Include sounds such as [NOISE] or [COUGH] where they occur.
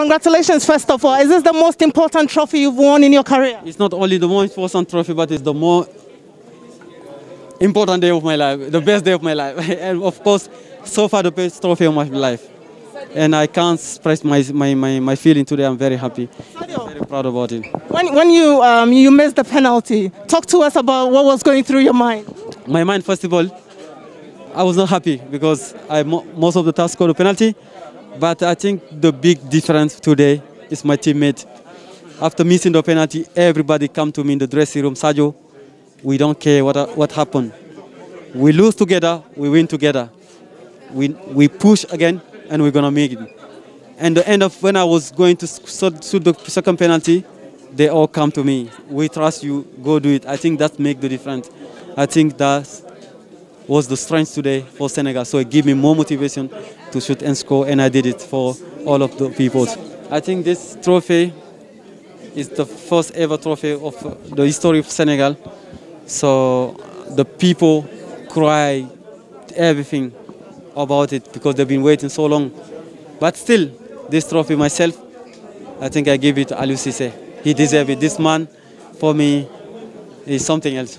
Congratulations, first of all. Is this the most important trophy you've won in your career? It's not only the most important trophy, but it's the more important day of my life, the best day of my life. [LAUGHS] and of course, so far the best trophy of my life. And I can't express my, my, my, my feeling today. I'm very happy, very proud about it. When, when you, um, you missed the penalty, talk to us about what was going through your mind. My mind, first of all, I was not happy because I most of the time scored a penalty. But I think the big difference today is my teammate. After missing the penalty, everybody come to me in the dressing room. Sadio, we don't care what, what happened. We lose together, we win together. We, we push again, and we're going to make it. And the end of when I was going to shoot the second penalty, they all come to me. We trust you, go do it. I think that makes the difference. I think that was the strength today for Senegal. So it gave me more motivation to shoot and score, and I did it for all of the people. I think this trophy is the first ever trophy of the history of Senegal. So the people cry everything about it because they've been waiting so long. But still, this trophy myself, I think I give it to Aliou Cisse. He deserves it. This man, for me, is something else.